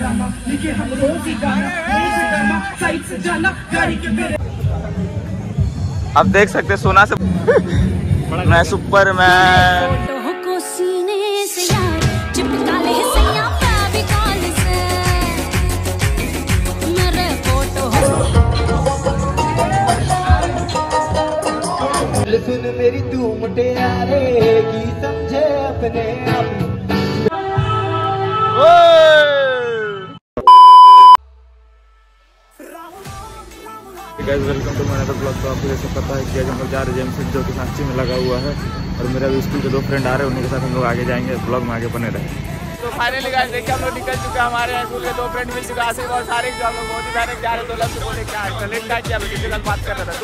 Drama लिखे हम रोज ही गाना रोज ही ड्रामा साइड से जाना गाड़ी के मेरे अब देख सकते हैं सोना से मैं सुपर मैन फ़ोटो को सीने मेरे तू मुटे मुटियारे की समझे अपने आप। Guys welcome to my blog तो आपको जैसे पता है कि आज हम लोग जा रहे हैं जेम्स जो कि सांची में लगा हुआ है। और मेरा भी स्कूल के दो फ्रेंड आ रहे हैं उनके के साथ हम लोग आगे जाएँगे ब्लॉग में आगे बने रहे। तो फाइनली गाइस देखिए हम लोग निकल चुके हैं हमारे स्कूल के दो फ्रेंड मिल चुके हैं आसिफ और सारे जो हम लोग बहुत ही सारे जा रहे तो लग बोले क्या है का क्या बात कर रहा था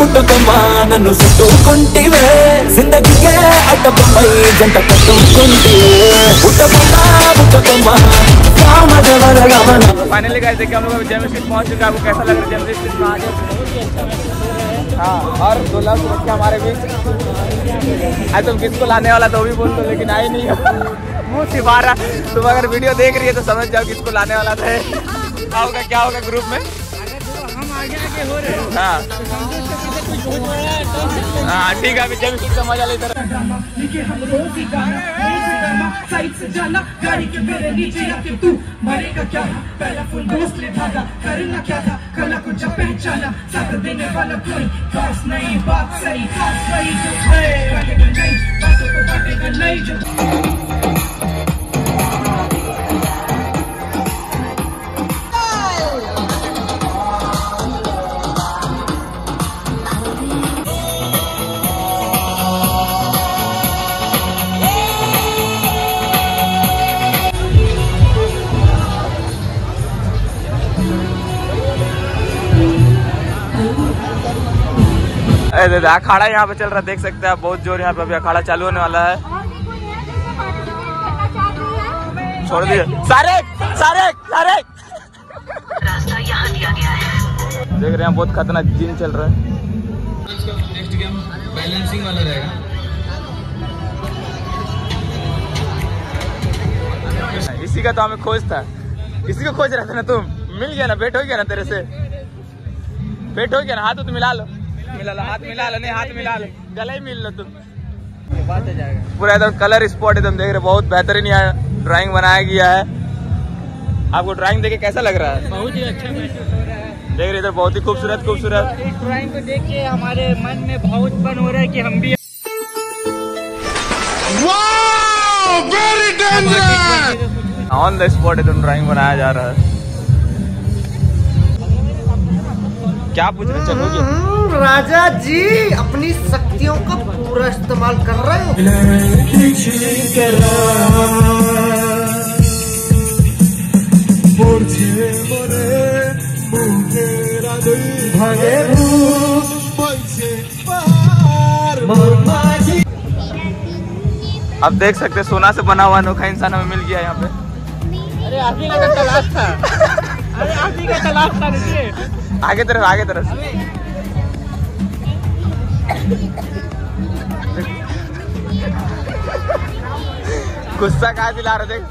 ಮುಟ್ಟಕಮ್ಮ ನನ್ನು ಸುಟ್ಟುಕೊಂಡಿವೆ ಜಿಂದಗಿಗೆ ಅಡ್ಡಬೊಮ್ಮೈ ಜಂಟ ಕಟ್ಟುಕೊಂಡಿವೆ ಮುಟ್ಟಕಮ್ಮ ಮುಟ್ಟಕಮ್ಮ ಕಾಮದವರ ಗಮನ तो फाइनली गाइस देखिए हम लोग जेम्स स्ट्रीट पहुंच चुके हैं आपको कैसा लग रहा है जेम्स स्ट्रीट में आगे हाँ और दो लाख सुरक्षा हमारे बीच आज तुम किसको लाने वाला तो भी बोल दो लेकिन आई नहीं हो। मुंह छिपा रहा तुम अगर वीडियो देख रही है तो समझ जाओ किसको लाने वाला था क्या होगा क्या होगा ग्रुप में ठीक है अभी जेम्स स्ट्रीट का मज़ा लेते करना क्या था कला को जब पहचाना साथ देने वाला कोई खास नहीं बात सही खास सही अखाड़ा यहाँ पे चल रहा है देख सकते हैं आप बहुत ज़ोर यहाँ पे अभी अखाड़ा चालू होने वाला है। छोड़ दिए। सारे सारे सारे। रास्ता यहाँ दिया गया है। देख रहे हैं बहुत खतरनाक जिन चल रहा है। नेक्स्ट गेम बैलेंसिंग वाला रहेगा इसी का तो हमें खोज था। इसी को खोज रहे थे ना तुम। मिल गया ना भेंट हो गया ना तेरे से। भेंट हो गया ना हाथ तो मिला लो। मिला लो हाथ मिला लो नहीं हाथ मिला लो। गला ही मिल लो तुम। पूरा एकदम कलर स्पॉट एकदम देख रहे बहुत बेहतरीन यहाँ ड्राइंग बनाया गया है। आपको ड्राइंग देख के कैसा लग रहा है? बहुत ही अच्छा महसूस हो रहा है। देख रहे इधर बहुत ही खूबसूरत खूबसूरत। इस ड्राइंग को देख के हमारे मन में बहुत मन हो रहा है कि हम भी ऑन द स्पॉट एकदम ड्राइंग बनाया जा रहा है। क्या पूछ रहे चलोगे राजा जी अपनी शक्तियों का पूरा इस्तेमाल कर रहे हो? अब देख सकते हैं सोना से बना हुआ अनोखा इंसान हमें मिल गया यहाँ पे। अरे आदमी का तलाश था। अरे आदमी का तलाश था आगे तरफ़ आगे तरफ़। गुस्सा कहा दिला रहे देख।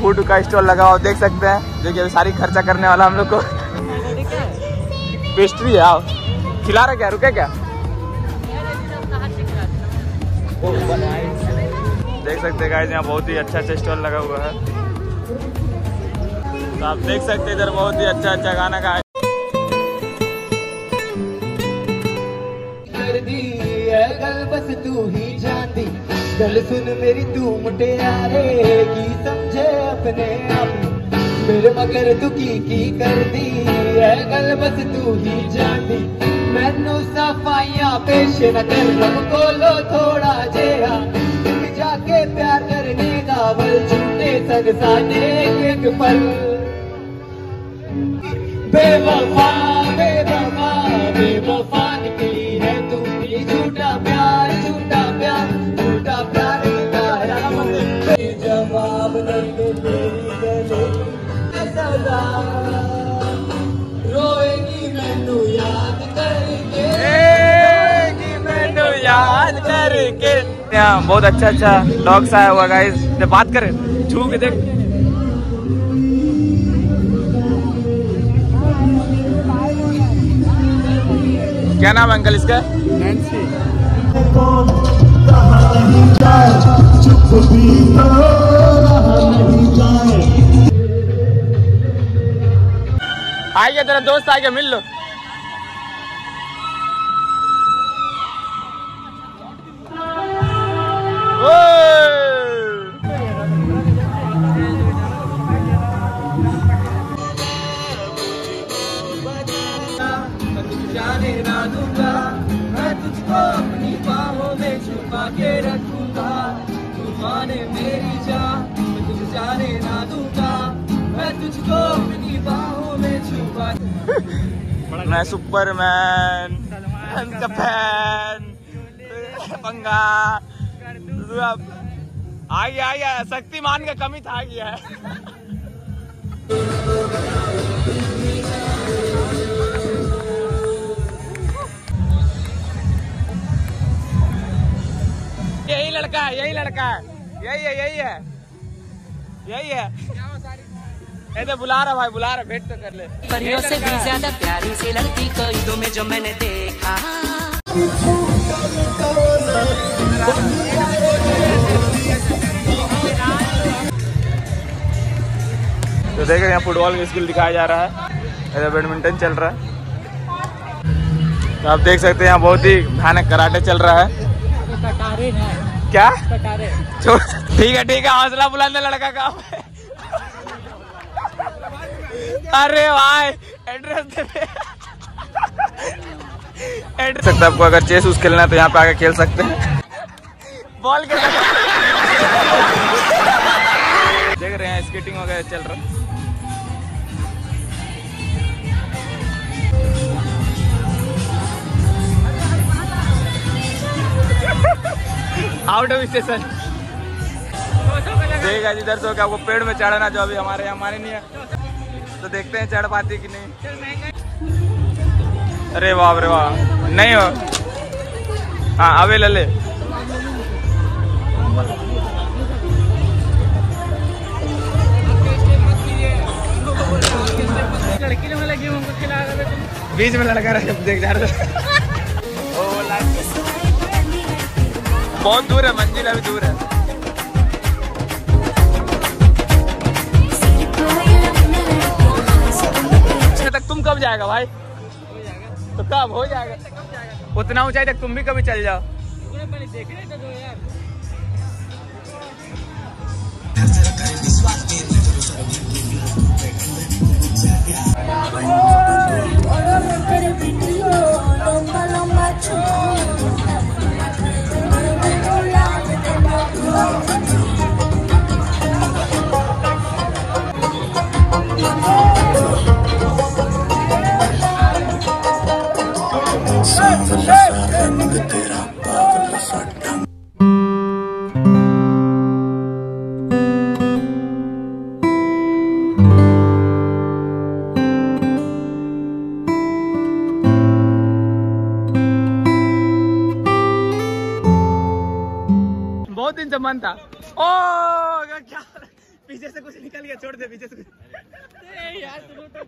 फ़ूड का स्टॉल लगा हुआ देख सकते हैं। जो कि सारी खर्चा करने वाला हम लोग को। पेस्ट्री है, आओ। खिला रहे क्या? रुके क्या? देख सकते हैं यहाँ बहुत ही अच्छा अच्छा स्टॉल लगा हुआ है। तो आप देख सकते हैं इधर बहुत ही अच्छा अच्छा गाना का है। गल सुन मेरी, तू मुटियारे की समझे अपने आप मेरे मगर तू की की कर दी है गल, बस तू ही जानती मैनू सफाइयाँ पेश न कर, रब कोलो थोड़ा जेहा। जाके प्यार करने का बल छूटे सग साने एक पल। बेवफा बेवफा बेवफा निकली है तू झूठा प्यार झूठा प्यार झूठा प्यार जवाब की रोएगी मैनू याद करके। कि मैनू याद करके। बहुत अच्छा अच्छा डॉग्स आया हुआ गाइस बात करें छू के देख। क्या नाम अंकल इसका? आइए तेरा दोस्त आ मिल लो। अपनी बाहों में छुपा के रखूँगा। तूफ़ान मेरी जान मैं तुझे जाने ना दूँगा। मैं तुझको अपनी बाहों में छुपा मैं सुपरमैन का फ़ैन। पंगा। आ गया आ गया शक्तिमान का कमी था आ गया। है यही लड़का है यही लड़का है। यही है यही है। यही है। ये तो बुला रहा भाई बुला रहा भेंट तो कर ले। परियों से भी ज़्यादा प्यारी सी लड़की कोई तुम्हें जो मैंने देखा। तो देखो यहाँ फुटबॉल का स्किल दिखाया जा रहा है। इधर बैडमिंटन चल रहा है। तो आप देख सकते हैं यहाँ बहुत ही भयानक कराटे चल रहा है। कटारे क्या? कटारे। ठीक है ठीक है हौसला बुलंद लड़का का। अरे भाई एड्रेस दे दे। एड्रेस सकता आपको अगर चेस उस खेलना है तो यहाँ पे आके खेल सकते हैं। बॉल के देख रहे हैं स्केटिंग वगैरह चल रहा है। आउट ऑफ़ स्टेशन देखा जी तो क्या आपको पेड़ में चढ़ना जो अभी हमारे यहाँ माने नहीं है। तो देखते हैं चढ़ पाती कि नहीं। अरे वाह अरे वाह नहीं हो। हाँ अबे ले ले। बीच में लड़का रहे देख जा रहे बहुत दूर है, मंजिल अभी दूर है। अच्छा तक तुम कब जाएगा भाई? तो कब हो जाएगा? उतना ऊंचाई तक तुम भी कभी चल जाओ। देखने था ओ क्या पीछे से कुछ निकल गया छोड़ दे पीछे से कुछ। यार तुम तो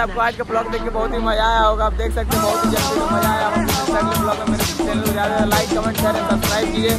आपको आज का ब्लॉग देख के बहुत ही मज़ा आया होगा। आप देख सकते हैं बहुत ही जल्दी मज़ा आया होगा। अगले ब्लॉग में मेरे चैनल को ज़्यादा लाइक कमेंट करें सब्सक्राइब कीजिए।